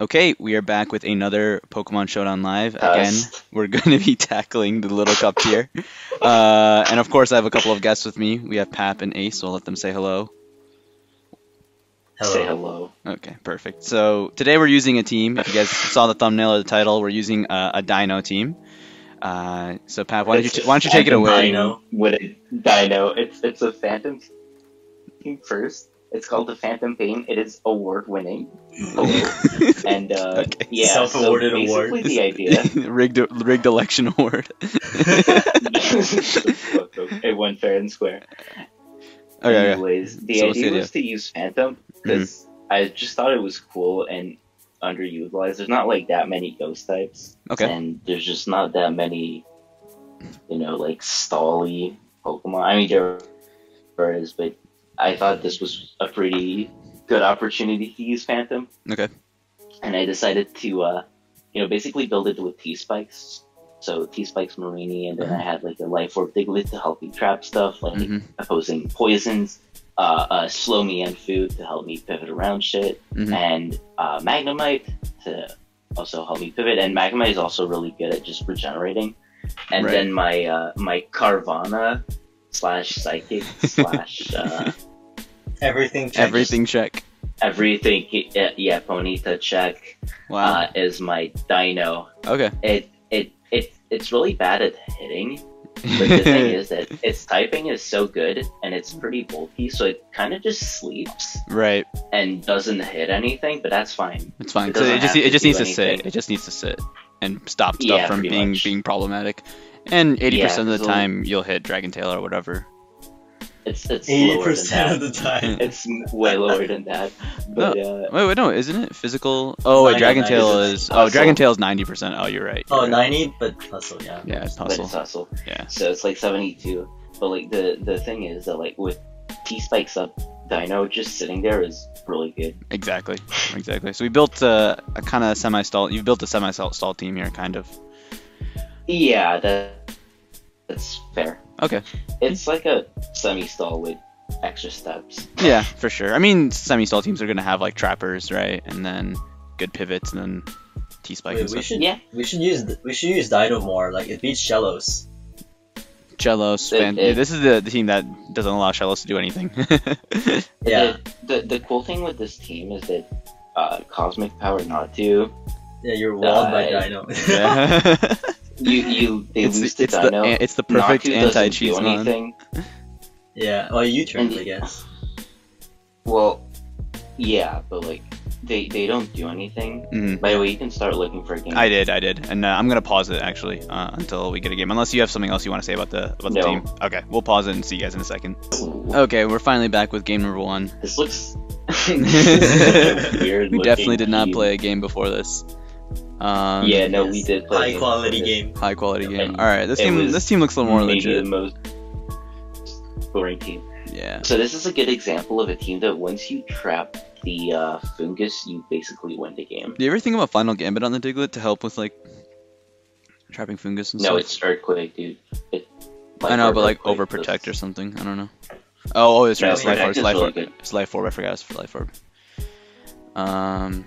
Okay, we are back with another Pokemon Showdown Live. Again, we're going to be tackling the Little Cup tier. Uh, and of course, I have a couple of guests with me. We have Pap and Ace, so I'll let them say hello. Hello. Say hello. Okay, perfect. So today we're using a team. If you guys saw the thumbnail or the title, we're using a, a Deino team. Uh, so Pap, why don't you why don't you take it away? Deino. With a Deino. It's it's a Phantump team first. It's called the Phantom Pain. It is award winning. and uh, Okay. yeah, Self-awarded so award. basically the idea. rigged rigged election award. it went fair and square. Okay, okay. The So idea idea? was to use Phantump because I just thought it was cool and underutilized. There's not like that many ghost types, Okay. and there's just not that many, you know, like stally Pokemon. I mean, there there is, but I thought this was a pretty good opportunity to use Phantump, Okay. and I decided to, uh, you know, basically build it with T spikes. So T spikes Mareanie, and then I had like a Life Orb Diglett to help me trap stuff, like Mhm. opposing poisons, uh, uh, slow me and food to help me pivot around shit, Mhm. and uh, Magnemite to also help me pivot. And Magnemite is also really good at just regenerating. And Right. then my uh, my Carvanha slash Psychic slash uh, Everything. Changes. Everything check. everything, yeah, yeah, Ponyta check Wow. uh, is my Deino. okay. It it it it's really bad at hitting. But the thing is that its typing is so good and it's pretty bulky, so it kind of just sleeps right. and doesn't hit anything. But that's fine. It's fine. It 'cause It, doesn't just it just do needs to sit. It just needs to sit and stop stuff Yeah, from being much. being problematic. And eighty percent of the so- time you'll hit Dragon Tail or whatever. It's it's Eighty percent of the time. It's way lower than that. But uh, Wait, wait, no, isn't it physical? Oh, wait, Dragon Tail is is. Oh. Dragon Tail is ninety percent. Oh, you're right. Oh, you're right. 90, but hustle, yeah. Yeah, it's but hustle. it's hustle. Yeah. So it's like seventy two. But like the the thing is that like with T spikes up, Deino just sitting there is really good. Exactly. Exactly. So we built uh, a kind of semi-stall. You built a semi-stall team here, kind of. Yeah, that that's fair. Okay. It's like a semi stall with extra steps. Yeah, for sure. I mean, semi-stall teams are gonna have like trappers, right? And then good pivots, and then T spike Wait, and we should Yeah. we should use we should use Deino more. Like it beats Shellos. Jellos, It- fan- it- this is the, the team that doesn't allow Shellos to do anything. Yeah, The, the the cool thing with this team is that uh, Cosmic Power not to yeah, you're walled by Uh, Deino. yeah. you you they it's, lose to it's the Deino. an- it's the perfect Natu doesn't anti-cheat do anything. yeah. Oh, you turned, And- I guess. Well, yeah, but like they they don't do anything. Mhm. By the way, you can start looking for a game. I did, I did, and uh, I'm gonna pause it actually uh, until we get a game. Unless you have something else you want to say about the about the No. team. Okay, we'll pause it and see you guys in a second. Ooh, Okay, we're finally back with game number one. This looks we definitely did not looking play a game before this. Um. Yeah, no, we did play. High quality before game. high quality game. And All right, this it team this team looks a little more Maybe legit. the most boring team. Yeah. So this is a good example of a team that once you trap the uh, Foongus, you basically win the game. Do you ever think about Final Gambit on the Diglett to help with like trapping Foongus and No, stuff? it's earthquake, dude. It, I know, but like Earthquake overprotect or something. I don't know. Oh, oh, it's right. No, it's life orb. It's life orb. It's life orb. I forgot it's for life orb. Um,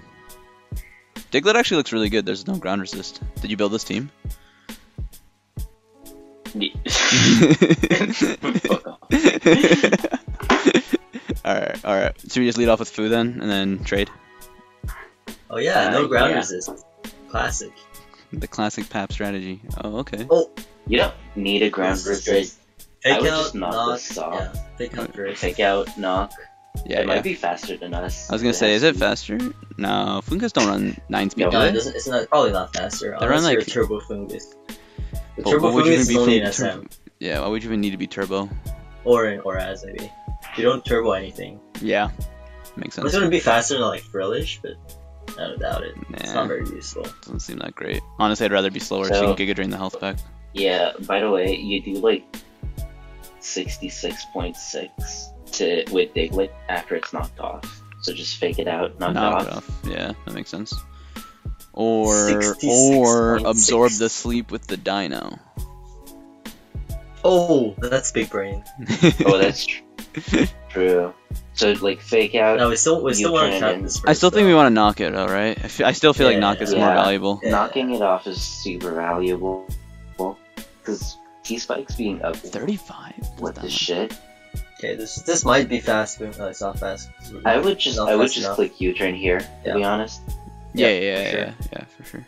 Diglett actually looks really good. There's no ground resist. Did you build this team? Fuck off. all right, all right. Should we just lead off with Fu then, and then trade Oh yeah, Uh, no ground yeah. resist. Classic. the classic Pap strategy. Oh, okay. Oh, You don't need a ground resist. I Fake would out, just knock knock. this off. Yeah, fake out first. Take out, knock. Yeah, it yeah. might be faster than us. I was gonna say, is it faster? No, Foongus don't run nine speed. No, it doesn't, it's not probably not faster. They run Unless you're like- turbo Foongus. The But turbo you Foongus is only an SM Yeah, why would you even need to be turbo? or an or as maybe. You don't turbo anything. Yeah, makes sense. It's gonna be faster than like Frillish, but I don't doubt it. It's not very useful. Doesn't seem that great. Honestly, I'd rather be slower so, So- you can Giga Drain the health back. Yeah, by the way, you do like 66.6 to with Diglett after it's knocked off. So just fake it out, knock, Knock it it off. off. Yeah, that makes sense. Or or absorb the sleep with the Deino. Oh, that's big brain. Oh, that's tr- true. So like fake out. No, we still we still want to it trap in. this. I still first, think we want to knock it, though, right? I, feel, I still feel like knock is yeah. more valuable. Yeah. Knocking it off is super valuable. Because T Spike's being up 35? with the shit. Okay, this this might be fast, but no, it's not fast. I would just I would just enough. click U turn here, to Yeah. be honest. Yeah, Yeah, yeah, yeah, sure. yeah, yeah, for sure.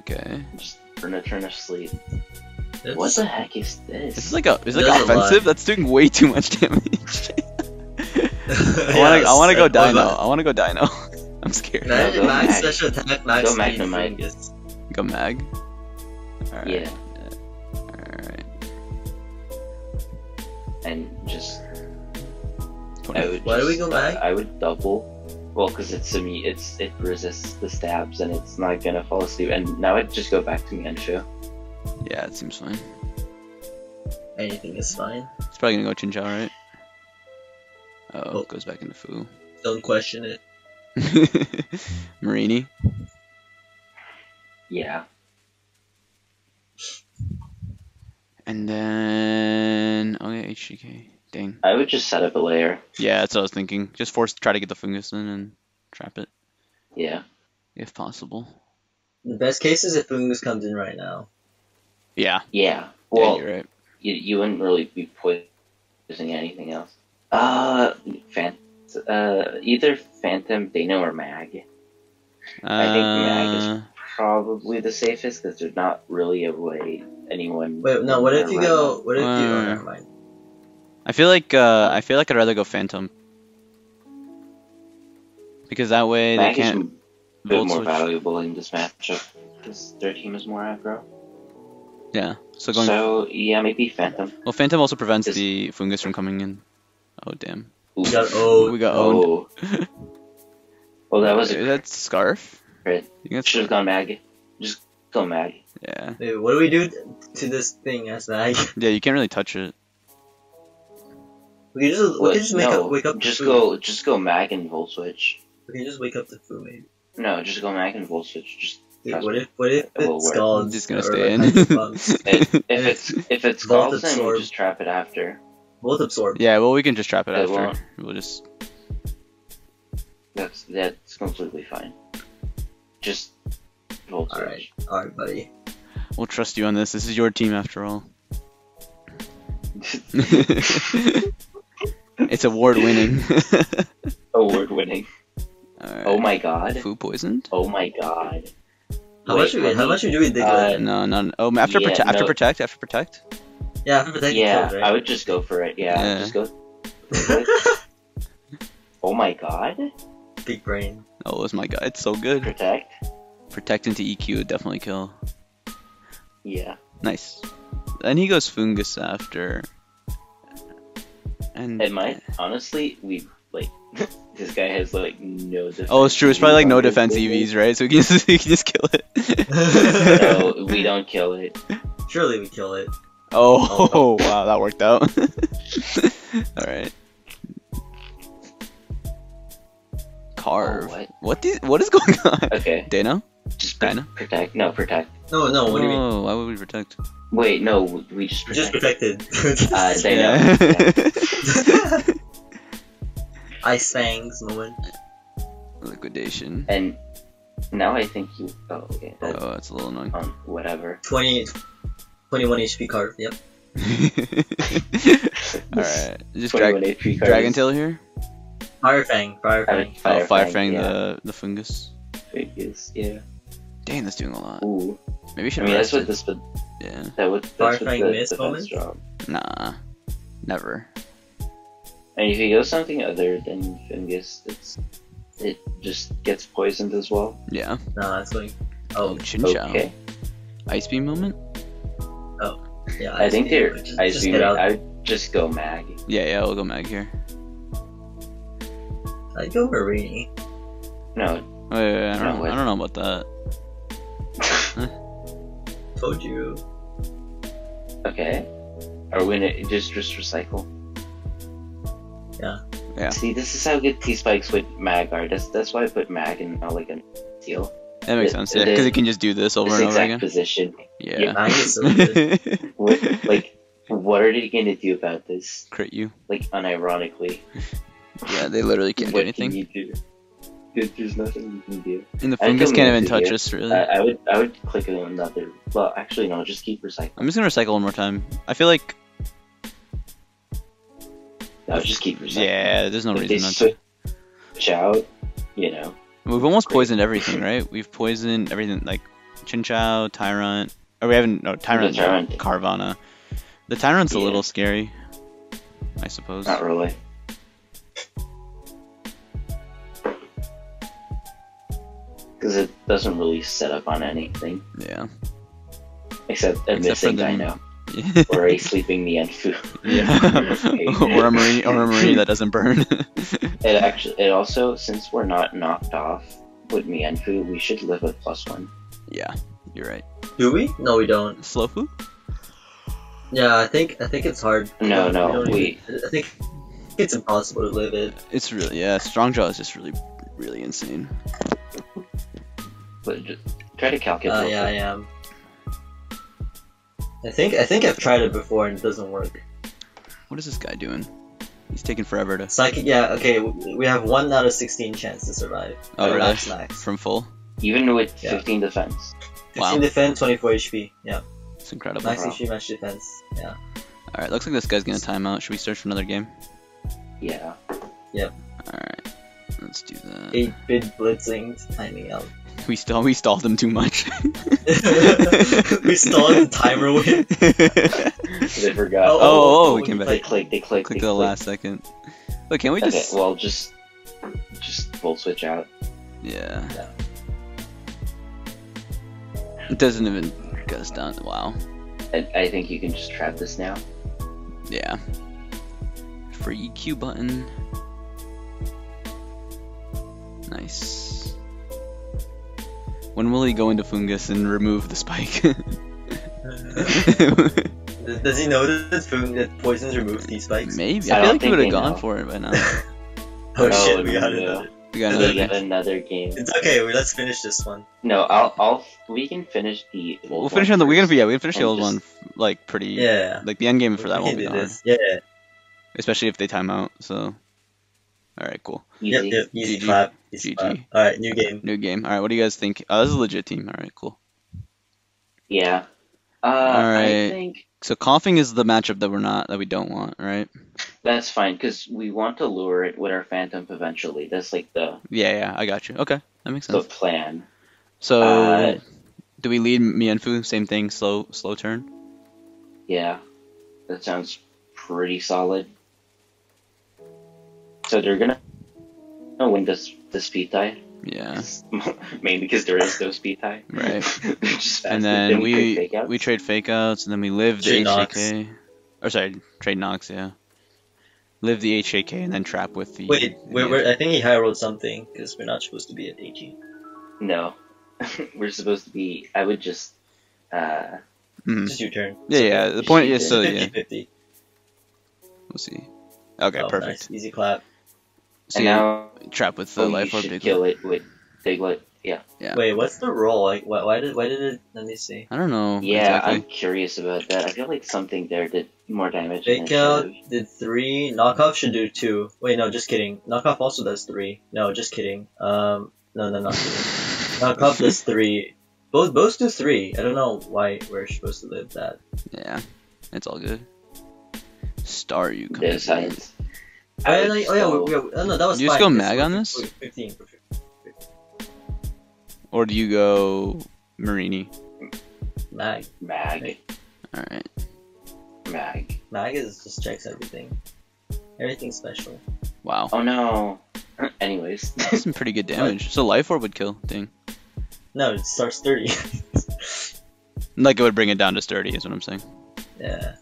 Okay. Just burn a turn of sleep. It's- What the heck is this? This is like a is like offensive? lot. That's doing way too much damage. I wanna I wanna go what Deino. about- I wanna go Deino. I'm scared. Mag, go max Mag. special attack, max Go speed, Magnemite. Go Mag. Alright. Yeah, and just I would. Why do we just, go uh, Mag? I would double. Well, because it's semi, it's it resists the stabs and it's not gonna fall asleep. And now I'd just go back to Mienshu. Yeah, it seems fine. Anything is fine. It's probably gonna go Chinchou, right? Oh, Oh. it goes back into Fu. Don't question it. Mareanie. Yeah. And then oh yeah, HJK. Dang. I would just set up a layer. Yeah, that's what I was thinking. Just force try to get the Foongus in and trap it Yeah. if possible. The best case is if Foongus comes in right now. Yeah. Yeah. yeah, Well, you're right. you, you wouldn't really be poisoning anything else. Uh, fan, uh, either Phantump, Deino, or Mag. I think Mag is Uh, probably the safest because there's not really a way anyone. Wait, no. What if you go? What if you? Oh, Uh, never mind. I feel like uh, I feel like I'd rather go Phantump because that way they Mag is can't a bit more switch. valuable in this matchup because their team is more aggro. Yeah. So going So yeah, maybe Phantump. well, Phantump also prevents Is- the Foongus from coming in. Oh damn. Ooh. You got oh. We got owned. Oh. well, that was a That's scarf. crit. You think that's Should have gone Mag. Just go Mag. Yeah. Wait, what do we do to this thing as Mag? Yeah, you can't really touch it. We can just we can just make no, up wake up. just go, just go Mag and Volt Switch. We can just wake up the food, maybe. No, just go Mag and Volt Switch. Just Wait, Trust what if what if It it's work. I'm just gonna stay in. Hyper if, if it's if it's Volt calls, then absorb. we'll just trap it after. Both absorb. Yeah, well we can just trap it It after. won't. We'll just That's that's completely fine. Just Volt All right, all right, buddy. we'll trust you on this. This is your team after all. It's award winning. Award winning. Oh my god. Food poisoned? Oh my god. How Wait, much? we, how much we do we dig uh. No, no. Oh, after Yeah, protect. After protect. After protect. Yeah, after protecting Yeah, kills, I would just go for it. Yeah, Yeah. just go. oh my god. Big brain. Oh, it's my god. It's so good. Protect. Protect into EQ would definitely kill. Yeah. Nice. Then he goes Foongus after. And It might honestly we like this guy has like no defense. Oh, it's true. It's probably like no on defense business. EVs, right? So we can just, we can just kill it. No, we don't kill it. Surely we kill it. Oh, oh. wow, that worked out. All right. Carve. Oh, what? what? the- what is going on? Okay, Deino? Just Deino? protect. No, protect. No, no. What do you mean? Oh, why would we protect? Wait, no, we just We're just protect. protected. Uh, Deino. Ice fangs moment. Liquidation. And now I think you. Oh, okay. That's Oh, that's a little annoying. um, whatever. 20, 21 HP card. Yep. Alright. Just drag, Dragon Tail here? Firefang. Firefang. Fire I fang. oh, Fire Fang, Fang, yeah. the, the Foongus. Figures, yeah. Dang, that's doing a lot. Ooh. Maybe we I mean, that's what rested. this. Yeah. That would. That's Fire what the miss defense moment? job. Nah. Never. And if you go something other than Foongus, it's it just gets poisoned as well. Yeah. Nah, it's going. Oh, Oh, Chinchou. Okay. Ice Beam moment? Oh. Yeah. I think they're. Just, I just see. get out. I would just go mag. Yeah, yeah, we'll go Mag here. I'd go Mareanie. No. Wait, wait, wait, I, don't No, know, wait. I don't know about that. Told you. okay. Are we gonna just just recycle? Yeah. Yeah. See, this is how good T spikes with mag are. That's that's why I put mag and not uh, like a deal. That makes The- sense, yeah. Because it can just do this over This and over exact again. position. Yeah. Mag is so good. With, like What are they gonna do about this? Crit you. Like unironically, Yeah, they literally can't do anything. can you do? There- There's nothing you can do. And the Foongus can't even touch do. us, really. I, I would I would click on another. Well, actually no, just keep recycling. I'm just gonna recycle one more time. I feel like, No, just keep recycling. yeah, there's no If reason not to. switch out, you know. We've almost Great. poisoned everything, right? We've poisoned everything, like Chinchou, Tyrunt. Or we haven't, no, Tyrunt, The Tyrunt. Carvanha. The Tyrunt's a little scary, I suppose. Not really. Because it doesn't really set up on anything Yeah. except a Except for missing them- Deino or a sleeping Mienfoo. yeah. or a marine, or a marine that doesn't burn. It actually, it also, since we're not knocked off with Mienfoo, we should live with plus one. yeah, you're right. Do we? No, we don't. Slow food? Yeah, I think I think it's hard. No, no, don't we- even- I think it's impossible to live it. It's really, yeah, Strongjaw is just really, really insane. But just try to calculate. Uh, real yeah, I am. I think I think I've tried it before and it doesn't work. What is this guy doing? He's taking forever to. Psychic, yeah, okay. We have one out of sixteen chance to survive. Oh, Uh, really? Max, max. From full? Even with Yeah. 15 defense. Wow. 15 defense, 24 HP. Yeah, It's incredible. max Wow. HP, max defense. Yeah. Alright, looks like this guy's gonna time out. Should we search for another game? Yeah. Yep. Alright, let's do that. 8 bit blitzing timing out. We stall we stalled him too much. we stalled the timer with. They forgot. Oh, Oh, oh, oh, oh we came we back. They click, they click, Click they the click. last second. But can we Okay, just well, just just full switch out. Yeah. Yeah. It doesn't even get us done. Wow. I, I think you can just trap this now. Yeah. Free EQ button. Nice. When will he go into fungus and remove the spike? Does- Does he know that, food, that poisons remove these spikes? Maybe. I I feel like he would have gone know. for it by now. Oh, Oh, shit, we got no. another. We got Another another We game. another game. It's okay, let's finish this one. No, I'll, I'll, we can finish the. old We'll finish one on the. We're gonna yeah. We can finish the old just- one like pretty. Yeah. Like the end game for that we won't be do hard. Yeah. especially if they time out. So. All right, cool. Yep, Easy. yep, easy GG. clap. Easy GG. clap. Alright, new game. New game. All right, what do you guys think? Oh, this is a legit team. All right, cool. Yeah. Uh, Alright. I think So Koffing is the matchup that we're not that we don't want, right? that's fine because we want to lure it with our Phantump eventually. That's like the Yeah, yeah, I got you. Okay, that makes sense. the plan. So, Uh, do we lead Mienfoo? Same thing, slow, slow turn. Yeah, that sounds pretty solid. So they're gonna gonna win this the speed tie, Yeah, mainly because there is no speed tie. Right. Just and then we, we trade fake outs. we trade fake outs, and then we live the Trade Nox. HJK. Or sorry, trade Nox. Yeah, live the HJK and then trap with the. Wait, the we're, we're, I think he high rolled something because we're not supposed to be at AG. no, we're supposed to be. I would just. Uh, Mhm. Just your turn. Yeah, yeah. The point is, so 50 yeah, 50. we'll see. Okay, oh, perfect. Nice. Easy clap. So and yeah, now trap with the oh, life orb should kill it with Diglett. Yeah, Yeah. Wait, what's the roll? Like, why, why did why did it? Let me see. I don't know. yeah. I'm curious about that. I feel like something there did more damage. than it Fake out did three. Knockoff should do two. Wait, no, just kidding. Knockoff also does three. No, just kidding. Um, no, no, not kidding. Knockoff does three. Both both do three. I don't know why we're supposed to live that. Yeah, it's all good. Star you come The science. Oh, I yeah, like, oh yeah, we, we, oh, no, that was You just fine, go 'cause mag on this? we're Fifteen. Or do you go Mareanie? Mag. Mag. All right. Mag. Mag is just checks everything. Everything's special. Wow. Oh no. Anyways. That's some pretty good damage. So life orb would kill. Dang. No, it starts thirty. Like it would bring it down to sturdy, is what I'm saying. yeah.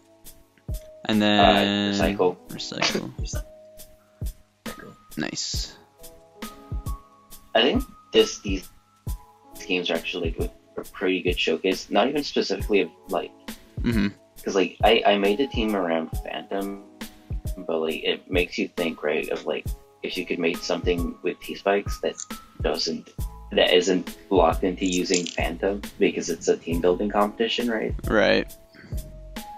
And uh, then recycle. Recycle. Nice. I think this these games are actually like a pretty good showcase. Not even specifically of like mm-hmm. because like I I made a team around Phantump, but like it makes you think right of like if you could make something with T spikes that doesn't that isn't locked into using Phantump because it's a team building competition, right? Right.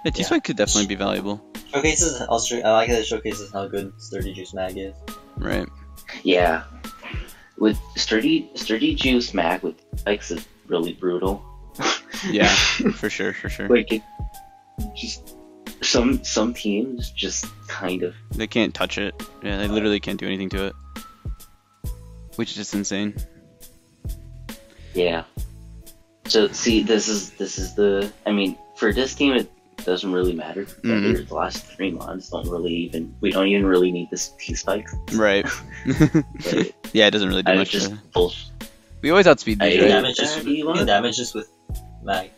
Yeah, T Spike could definitely be valuable. Showcases. Also, I like that it showcases how good Sturdy Juice Mag is. Right. Yeah. With sturdy sturdy juice mag with spikes is really brutal. Yeah, for sure, for sure. like it just some some teams just kind of They can't touch it. Yeah, they literally can't do anything to it. Which is just insane. yeah. So see this is this is the I mean for this team it doesn't really matter. Mhm. The last three mods don't really even we don't even really need this T spike. Right. But yeah, it doesn't really do I much. just to- bull We always outspeed these, You can Yeah. right? damage just. Uh, do You you want- damage just with Mag.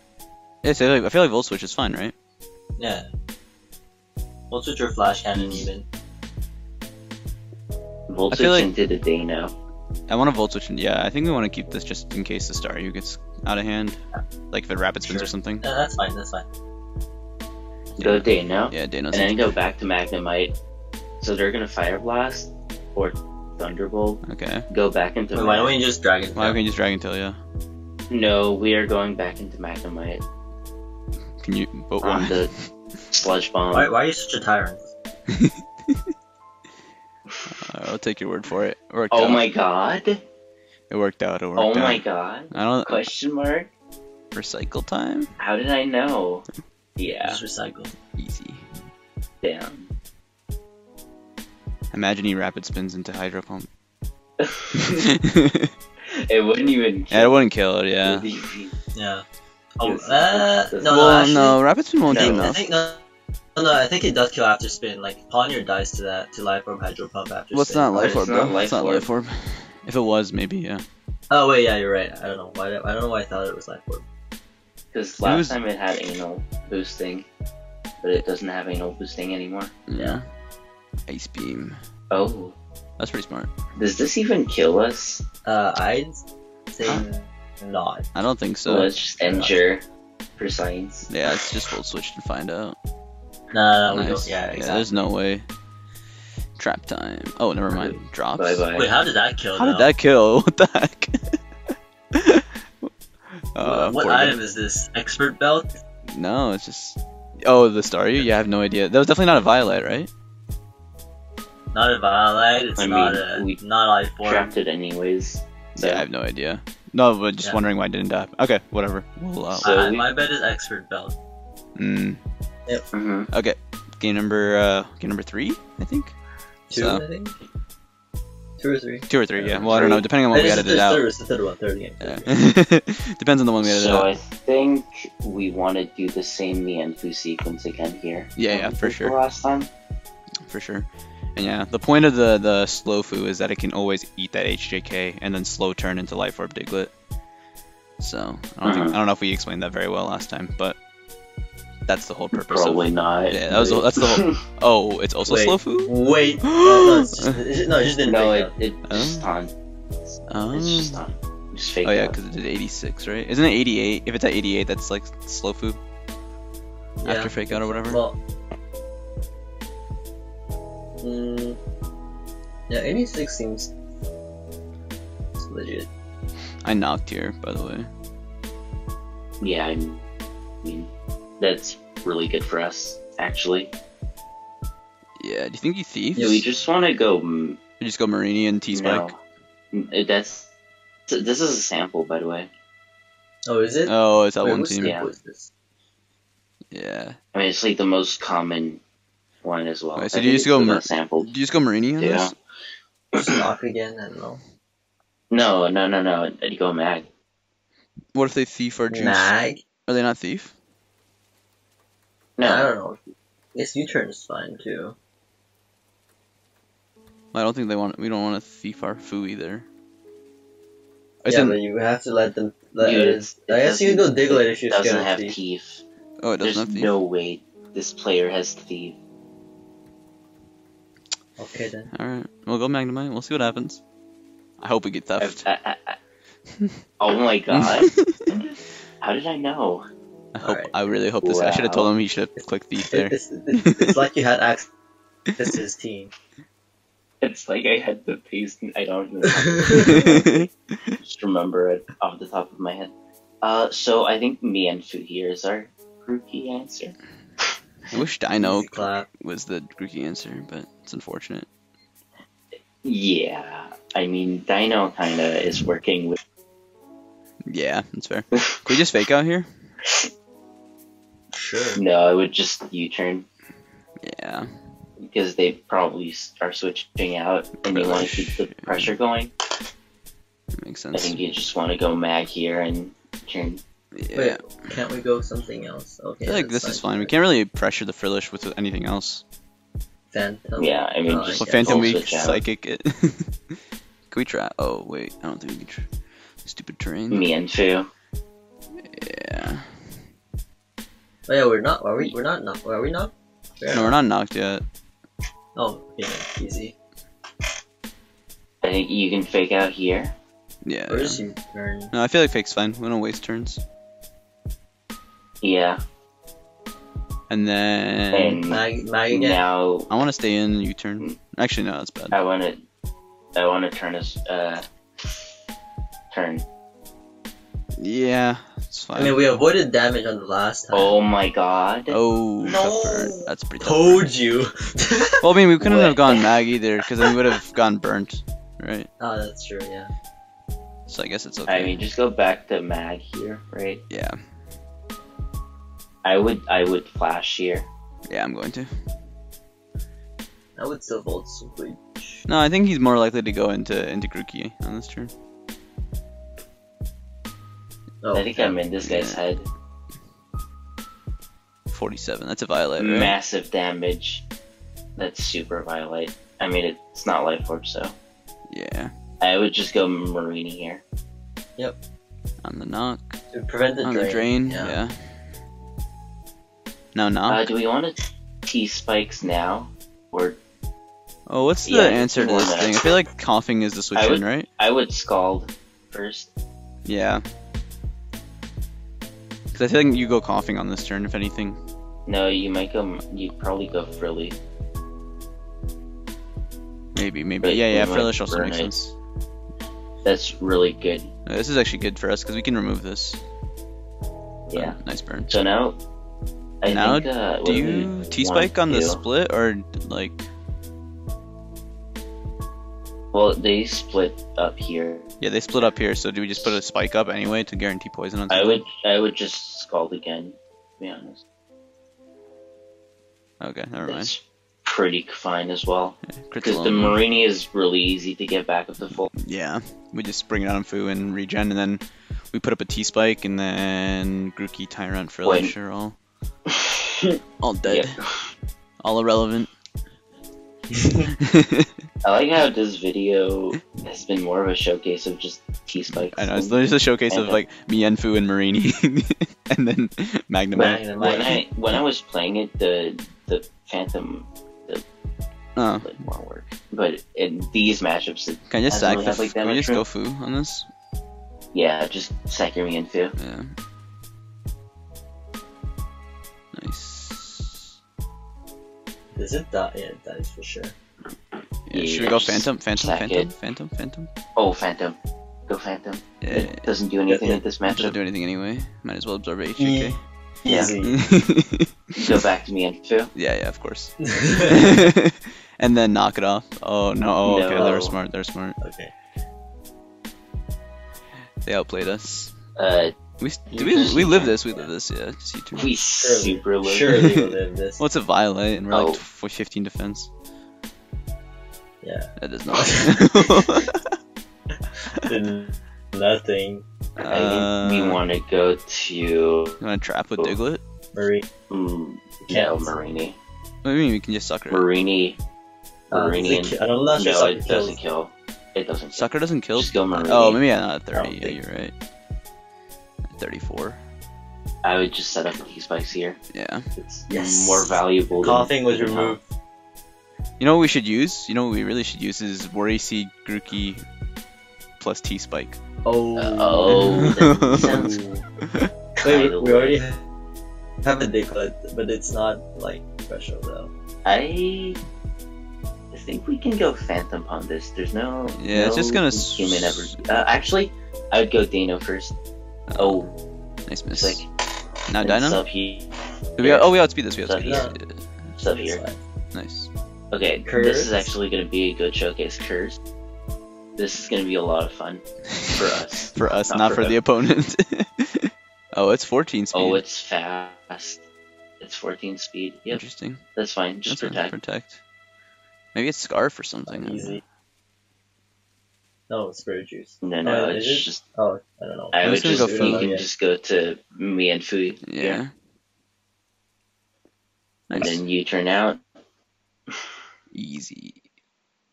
Yeah, so like, I feel like Volt Switch is fine, right? Yeah. We'll switch your flash cannon even. voltage like- into the Deino. I want a Volt Switch, and yeah, I think we want to keep this just in case the Staryu gets out of hand. Like if it rapid spins Sure. or something. Yeah, that's fine. That's fine. Go Deino. Yeah, Deino and then go back to Magnemite. So they're gonna Fire Blast or Thunderbolt. Okay. Go back into. Wait, why don't we just drag it? Why down? can't you just Dragon Tail, yeah? No, we are going back into Magnemite Can you. But on why? the Sludge Bomb. Why, why are you such a tyrant? Uh, I'll take your word for it. It worked Oh out. my god! It worked out. It worked Oh out. my god! I don't. Question mark? Recycle time? How did I know? Yeah, Just recycle. Easy. damn. Imagine he rapid spins into Hydro Pump. it wouldn't even. Yeah, it wouldn't kill it, It yeah. Yeah. Oh, uh, no, that's- no, well, actually, no, rapid spin won't do no, I think no, no, no, I think it does kill after spin. Like pawn your dice to that to life form hydro pump after Well, not Life it's Orb, not bro. It's not Life form. If it was, maybe, yeah. Oh wait, yeah, you're right. I don't know why. I don't know why I thought it was life orb. Because last was- time it had anal boosting, but it doesn't have anal boosting anymore. Yeah. Ice Beam. Oh, That's pretty smart. does this even kill us? Uh, I'd say Huh? not. I don't think so. Let's just endure for science. Yeah, it's just full switch and find out. No, no, we Nice. don't. Yeah, exactly. there's no way. Trap time. Oh, never mind. Drops. Bye bye. Wait, how did that kill? How did that kill? What the heck? uh, what poor item is this? Expert belt? No, it's just. Oh, the Staryu? Yeah, I have no idea. That was definitely not a Violet, right? Not a violet. It's I not mean, a we not life orb. Trapped it anyways. So, Yeah, I have no idea. No, but just Yeah. wondering why it didn't die. Okay, whatever. We'll, uh, So- Uh, my bet is expert belt. mm, mhm. okay, game number uh, game number three, I think. Two, So- I think. Two or three. Two or three, yeah. Well, I don't know, depending on what we This is edited the out. third, it's the third one, third game. Yeah. Depends on the one we edited So out. So I think we want to do the same Mienfoo sequence again here. Yeah, yeah, for sure. Last time. for sure. And yeah, the point of the the slow foo is that it can always eat that HJK and then slow turn into Life Orb Diglett. So I don't think Mhm. I don't know if we explained that very well last time, but that's the whole purpose Probably of. not. Yeah, that was the- that's the whole. Oh, it's also Wait. slow food. Wait. no, no, it's just, it's no, it just didn't no, break it, down. it just Oh. on. Oh. It's just on. Just fake Oh yeah, because it did 86, right? Isn't it 88? If it's at 88, that's like slow food. Yeah. after fake out or whatever. Well. Mm, yeah, 86 seems it's legit. I knocked here, by the way. Yeah, I mean, that's really good for us, actually. Yeah. Do you think he thieves? Do we just want to go? Or just go Mareanie and T Spike? No, that's. This is a sample, by the way. Oh, is it? Oh, it's that Wait, one team. Yeah. sample is this? Yeah. I mean, it's like the most common one as well. Okay, so I do you just go it's the Mer- best sample? Do you just go Mareanie on Yeah. this? Just knock again? I don't know. No, no, no, no. I'd go mag. What if they thief our juice? Mag? Are they not thief? I don't know. Yes, U-turn is fine too. I don't think they want. We don't want to thief our foo either. I yeah, but you have to let them. Let Dude, it- it's- it I guess you can go doesn't- Diglett it if you're doesn't have thief. teeth. oh, it There's doesn't have thief. no way this player has thief. Okay then. All right, we'll go Magnemite. We'll see what happens. I hope we get I- theft. I- I- I- oh my god! How did I know? I hope. Alright. I really hope this. I should have told him he should have clicked thief there. It, it's, it's, it's like you had access to his team. It's like I had the paste. and I don't know. just remember it off the top of my head. Uh, so I think me and Fu here is our Grookey answer. I wish Deino Easy clap. was the Grookey answer, but it's unfortunate. Yeah, I mean, Deino kind of is working with. Yeah, that's fair. Can we just fake out here? Sure. No, I would just U-turn Yeah. because they probably s- are switching out, and you want to keep the pressure going. That makes I think you just want to go mag here and turn. Yeah. Wait, can't we go something else? Okay. I feel like that's this is fine. We can't really pressure the Frillish with anything else. Phantump. Yeah, I mean, Oh, just I Well. Phantump full Weak. Psychic it. can we try? Oh, wait. I don't think we can try. Stupid terrain. Mienfoo. Yeah. Oh yeah, we're not. Are we? We're not. Not. Are we not? No, we're not knocked yet. Oh, yeah, easy. I think you can fake out here. Yeah. Or yeah. just turn. No, I feel like fake's fine. We don't waste turns. Yeah, And then and Mag, mag again. now I want to stay in U-turn. Actually, no, that's bad. I want to. I want to turn us. Uh, turn. Yeah, it's fine. I mean, we avoided damage on the last time. Oh my god. oh, No. tough. That's pretty tough. Told you. Well, I mean, we couldn't What? have gone mag either, because then we would have gone burnt, right? oh, that's true. Yeah. So I guess it's okay. I mean, just go back to mag here, right? yeah, I would. I would flash here. yeah, I'm going to. I would still vote switch. No, I think he's more likely to go into into Grookey on this turn. Oh, I think I'm in this guy's Yeah. head. 47. That's a violet, right? Massive damage. That's super violate. I mean, it's not life orb, so Yeah. I would just go Mareanie here. Yep. On the knock. to prevent the on drain. the drain. Yeah. Yeah. No Uh, knock. do we want to T spikes now, or oh, what's the yeah, answer to this thing? I feel like Koffing is the switch I in, right? I would scald first? Yeah. Because I think you go Koffing on this turn, if anything. No, you might go. You probably go frilly. Maybe, maybe. But yeah, yeah. Frillish also makes it. sense. That's really good. Uh, this is actually good for us because we can remove this. Yeah. Oh, nice burn. So now, I Now, think. Uh, Do you T spike on the split or like? Well, they split up here. Yeah, they split up here. So do we just put a spike up anyway to guarantee poison on? I would. I would just scald again. To be honest, Okay, never mind. that's pretty fine as well. Yeah, Because the. Mareanie is really easy to get back up to full. Yeah, we just bring it on Fu and regen, and then we put up a T spike, and then Grookey, Tyrunt, Frillish are all all dead, Yep. all irrelevant. I like how this video has been more of a showcase of just T spikes. I know it's literally just a showcase of like Mienfoo and Mareanie, and then Magnum. When, when I when I was playing it, the the Phantump Oh, uh. did more work. But in these matchups, it, can I just sack really have, like, can we just go Fu on this? yeah, just me in two. Yeah. Nice. Does it that Yeah, it dies for sure. Yeah, should we go Phantump, Phantump, sack Phantump. Phantump, Phantump? Oh, Phantump, go Phantump. Yeah, It doesn't do anything Yeah. with this doesn't do anything anyway. Might as well absorb HJK. Yeah. Easy. Go back to me in two. yeah, yeah, of course. and then knock it off. Oh no! Oh, okay, they're smart. They're smart. okay. They outplayed us. Uh, We do we we live this. We live this. Yeah, just you two. we Surely, super live. surely live this. What's a violet? And we're Oh. like tw- 15 defense. Yeah. That does not. Did nothing. I think we Uh, want to go to You want to trap with Diglett? Marie. mm, Can't. no Mareanie. What do you mean we can just sucker? it? Mareanie. Uh, Mareanie. and- ki- I don't know. no, sucker it doesn't kill. It doesn't. Kill. Sucker doesn't kill. Just go Mareanie. Oh, maybe yeah, not I 30. Yeah, you're right. 34. I would just set up the key spikes here. Yeah. It's Yes. more valuable. than- Koffing was removed. You know what we should use? You know what we really should use is Worry Seed Grookey plus T Spike. Oh. Uh, oh, sounds Wait, we, we already have a Diglett, but it's not like special though. I think we can go Phantump on this. There's no. Yeah, it's just gonna s- human ever. Uh, actually, I would go Deino first. Oh, Nice miss. like now Deino? sub he- Do we, oh, we outspeed this. We outspeed yeah. this. So here. Yeah, Nice. Okay, Curse. this is actually going to be a good showcase. Curse. This is going to be a lot of fun for us. For us, Not not, for for, the opponent. oh, it's 14 speed. Oh, it's fast. It's 14 speed. Yep, interesting. that's fine. Just That's fine. protect. Protect. Maybe it's scarf or something. I don't know. Easy. Oh, no, spirit juice. No, no, Oh, it's it? just. Oh, I don't know. I I'm would just gonna go you Fui. can Yeah. just go to me and food. Yeah. And Nice. then you turn out. Easy.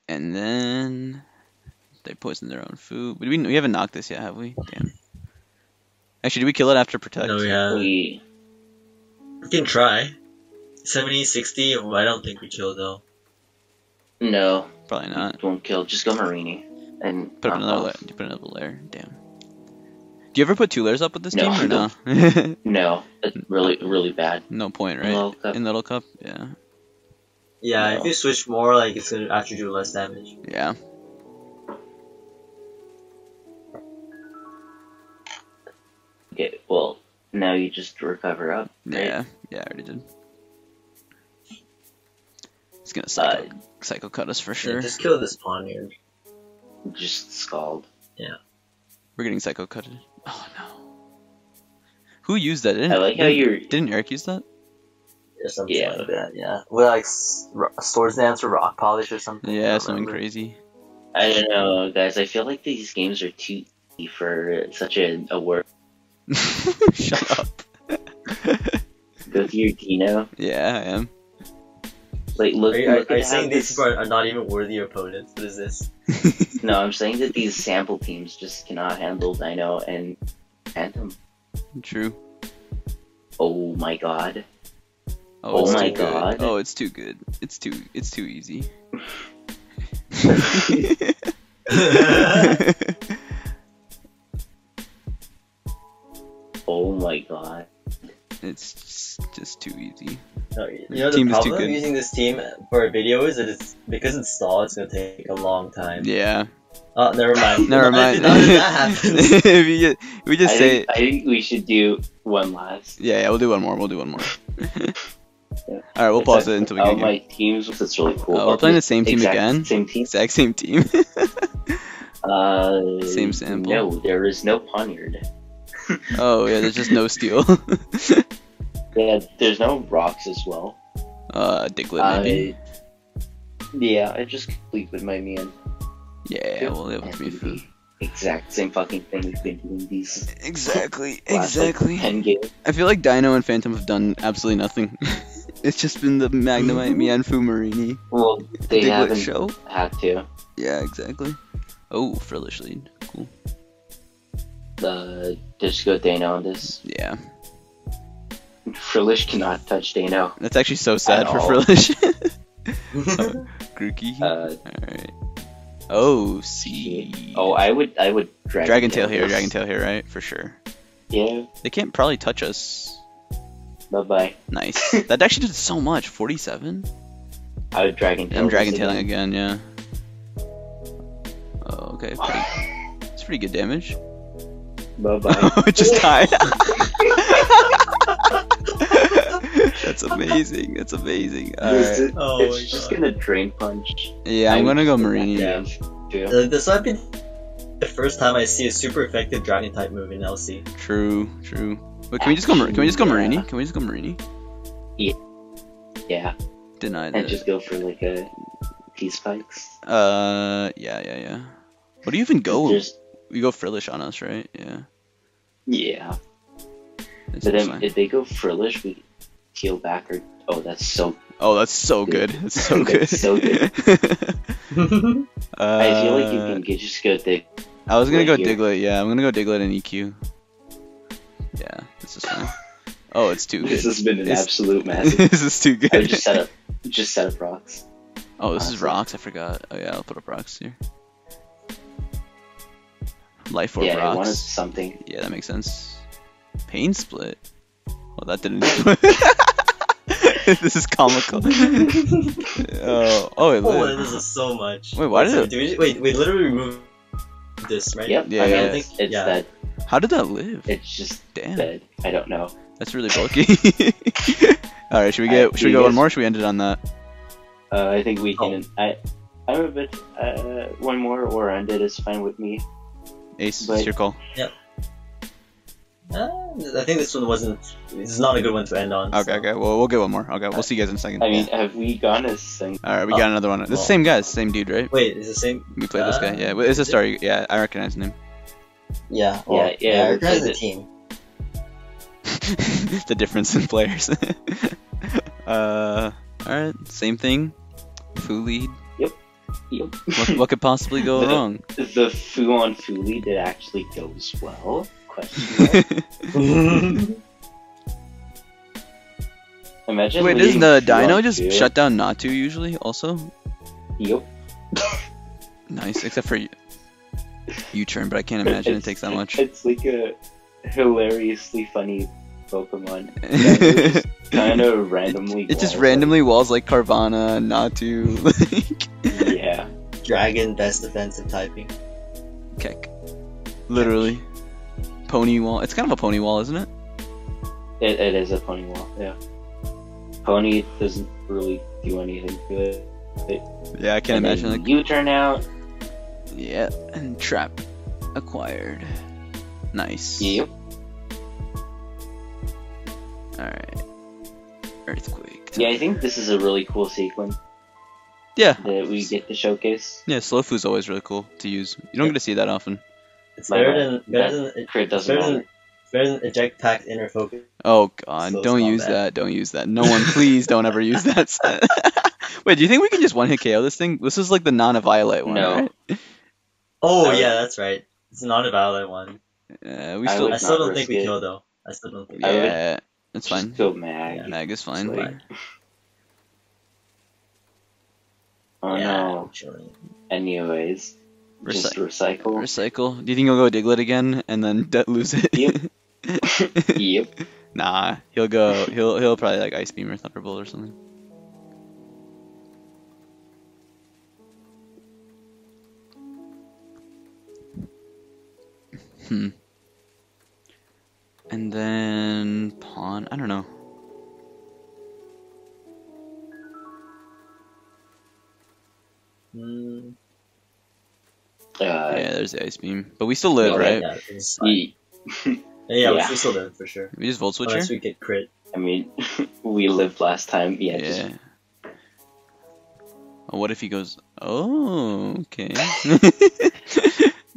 And then they poison their own food. We, we haven't knocked this yet, have we? Damn. Actually, did we kill it after protect? No, we have. We. We can try. 70, 60, I don't think we kill though. No, Probably not. won't kill. Just go Mareanie. And Put up another layer. You put another layer. Damn. Do you ever put two layers up with this No, team or no? No, it's really, really bad. no point, right? Little cup. In little cup, yeah, Yeah, No. if you switch more, like, it's gonna actually do less damage. yeah. Okay, well, now you just recover up. Right? Yeah, yeah, I already did. It's gonna psycho, Uh, psycho cut us for Yeah, sure. just kill this pawn here. Just scald. Yeah. We're getting psycho cutted. Oh no. Who used that? Didn't, I like how didn't- you're. Didn't Eric use that? Or something Yeah. like that, yeah. With like s- ro- swords dance or rock polish or something. Yeah, something remember. crazy. I don't know, guys. I feel like these games are too easy for such a, a word. Shut up. Go to your Deino. yeah, I am. Like, look, Are you, are, look are you at how saying these people are, are not even worthy opponents? What is this? No, I'm saying that these sample teams just cannot handle Deino and Phantump. True. Oh my god. Oh, Oh my. God. Oh, it's too good. It's too. It's too easy. Oh my god. it's just, just too easy. No, you know the Team is too problem good. using this team for a video is that it's because it's stalled. It's gonna take a long time. Yeah. Oh, never mind. Never mind. That happens. we, get, we just I say. think, I think we should do one last. Yeah, yeah, we'll do one more. We'll do one more. Yeah. All right, we'll It's pause like it until we all get my teams. That's really cool. Oh, we're playing the same team Exact again? Same team. exact same team. Uh, Same sample. No, there is no Pawniard. oh yeah, there's just no steel. Yeah, there's no rocks as well. uh, Diglett maybe. I, yeah, I just complete with my man. yeah, well, it was me for. Exact same fucking thing we've been doing these Exactly, last like, exactly. ten games. I feel like Deino and Phantump have done absolutely nothing. it's just been the Magnemite, Mienfoo, Mareanie, Well, they Diglett haven't show. had to. Yeah, exactly. Oh, Frillish lead. Cool. Uh, just go Deino on this. Yeah, Frillish cannot touch Deino. that's actually so sad for all. Frillish. Grookey. Uh, Alright. Oh, see. oh, I would, I would Dragon, Dragon Tail here. Dragon Tail here, right? For sure. Yeah. They can't probably touch us. Bye bye. Nice. that actually did so much. 47? I would Dragon Tail. I'm Dragon Tailing again. again, yeah. Oh, okay. Pretty, it's pretty good damage. Bye bye. it just died. That's amazing. That's amazing. It's, Alright. Oh it's just God. gonna drain punch. Yeah, I'm gonna go Mareanie. Yeah. Too. Uh, this might be the first time I see a super effective dragon type move in LC. True, true. But can we just go? Can we just go Yeah. Mareanie? Can we just go Mareanie? Yeah, Denied and it. just go for like a a T spikes. Uh, yeah, yeah, yeah. What do you even go? Just We go Frillish on us, right? Yeah. yeah. That's But then fine. if they go frillish, we heal back or oh, that's so. Oh, that's so good. That's so good. That's so good. uh, I feel like you can get, just go the I was gonna right go here. Diglett. Yeah, I'm gonna go Diglett and EQ. Yeah, this is fine. Oh, it's too good. This has been an It's- absolute mess. this is too good. I just set up, just set up rocks. oh, this is rocks. I forgot. Oh yeah, I'll put up rocks here. Life orb yeah, I wanted rocks. something. Yeah, that makes sense. Pain split. Well, that didn't. this is comical. oh, oh, it oh, lit. this is so much. Wait, why did so it- do we, wait, we literally removed this, right? Yep. Yeah, I mean, yeah, I think it's yeah. that How did that live? It's just Damn, dead. I don't know. that's really bulky. All right, should we get? do Should we you go one more? Or should we end it on that? Uh, I think we Oh. can. I I'm a bit. Uh, one more or end it is fine with me. Ace, But- it's your call. Uh, I think this one wasn't. It's not a good one to end on. Okay, so. okay. Well, we'll get one more. Okay, we'll see you guys in a second. I mean, have we gone as sing? All right, we Oh, got another one. It's the well. same guy, same dude, right? Wait, is the same? We played this guy. Uh, Yeah, it's a is it? story. Yeah, I recognize his name. Yeah. Yeah, yeah, I recognize the team. the difference in players. uh, all right, same thing. Foo lead. Yep. What, what could possibly go The- wrong? the Fu on Fu lead it actually goes well. Question. Imagine. Wait, leading doesn't the Deino just Fu. shut down Natu usually? Also, Yep. nice. Except for U-turn, but I can't imagine it takes that much. It's like a hilariously funny Pokemon. It's kind of randomly. It just walls, randomly walls like Carvanha, Natu, like like- yeah. Dragon best defensive typing. Keck. Literally. Pony wall. It's kind of a pony wall, isn't it? It, it is a pony wall. Yeah. Pony doesn't really do anything good. Yeah, I can't imagine. Like, you turn out. yeah, and trap acquired. Nice. Yep. Alright. Earthquake. Yeah, I think this is a really cool sequence Yeah. that we get to showcase. Yeah, slow food's always really cool to use. You don't get to see that often. It's better than better That than Crit doesn't better than better than eject pack inner focus. Oh god, So don't not use that. Don't use that. No one, please don't ever use that. set. Wait, do you think we can just one hit KO this thing? This is like the non-violet one, No. right? Oh I would- yeah, that's right. It's not a valid one. Uh, we I still. would I still don't think we risk it. kill though. I still don't think. I Yeah, that's fine. go mag. Mag is fine. Like- Oh yeah, no. chilling. Anyways, just recycle. Recycle. Do you think he'll go Diglett again and then de- lose it? Yep. yep. nah, he'll go. He'll he'll probably like Ice Beam or Thunderbolt or something. Hmm. And then pawn. I don't know. Mm, Uh, yeah, there's the Ice Beam, but we still live, Yeah, right? yeah, it's fine. ye- yeah, we still live for sure. We just Volt Unless Switcher. we get crit. I mean, we lived last time. Yeah. just- Yeah. Oh, what if he goes? Oh, okay.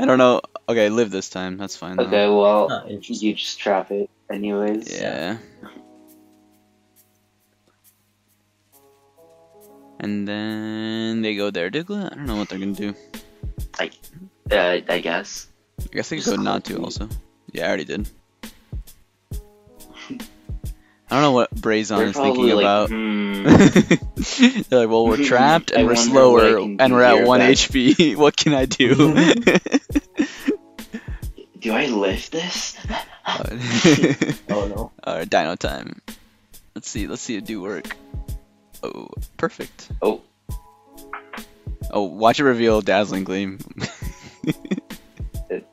I don't know. Okay, live this time. That's fine. though. Okay. Well, Oh, you just trap it, anyways. Yeah. And then they go there, Diglett. I don't know what they're gonna do. Uh, I guess. I guess I could go Natu also. Yeah, I already did. I don't know what Brazon is thinking like, about. hmm. They're like, well, we're trapped and I we're wonder what I slower and we're at one but- HP. what can I do? Do I lift this? Oh no. Alright, Deino time. Let's see. Let's see it do work. Oh, perfect. Oh. Oh, watch it reveal Dazzling Gleam.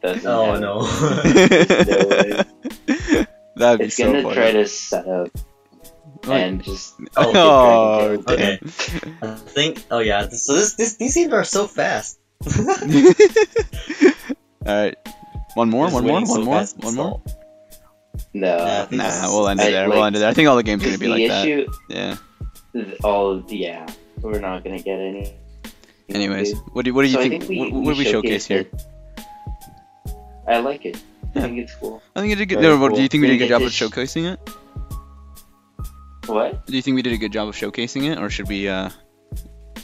It doesn't. Oh have- no. That'd be It's so gonna funny. try to set up and just. Oh, oh, get okay. I think. Oh yeah. So this this these teams are so fast. Alright. One more, one more, winning one so more, one more. so- No. Nah, Nah, we'll end it I- there. We'll like, end it there. I think all the games are gonna be the like that. issue, Yeah. all yeah, we're not gonna get any. Anyways, what do what do you So think? think we, what, what do we showcase here? it. I like it. Yeah. I think it's cool. I think you did good. No, what- do you think we did a good job of showcasing it? What? Do you think we did a good job of showcasing it, or should we? uh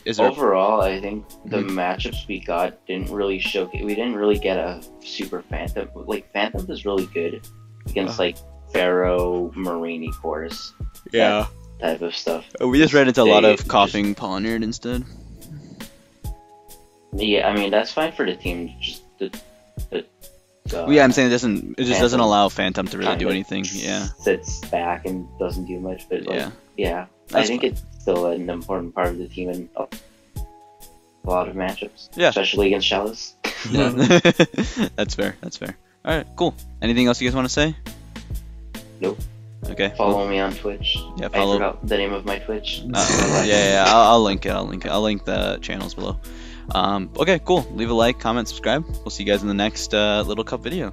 Is there? Overall, I think the Mhm. matchups we got didn't really showcase. We didn't really get a super Phantump. Like Phantump is really good against Uh. like Pharaoh, Mareanie course yeah. type of stuff. Oh, we just ran into a lot of just- Koffing Pawniard instead. Yeah, I mean that's fine for the team. Just the, the so, well, yeah, I'm saying it doesn't. It just Phantump doesn't allow Phantump to really do anything. Yeah, sits back and doesn't do much. But like, yeah, yeah, That's I think fun. it's still an important part of the team and a lot of matchups. Yeah, especially against Shallows. Yeah. that's fair. That's fair. All right, cool. Anything else you guys want to say? Nope. Okay. Follow cool. me on Twitch. Yeah, follow. the name of my Twitch. Uh, yeah, yeah, I'll, I'll, link it. I'll link it. I'll link the channels below. Um, okay, cool. Leave a like, comment, subscribe. We'll see you guys in the next uh, Little Cup video.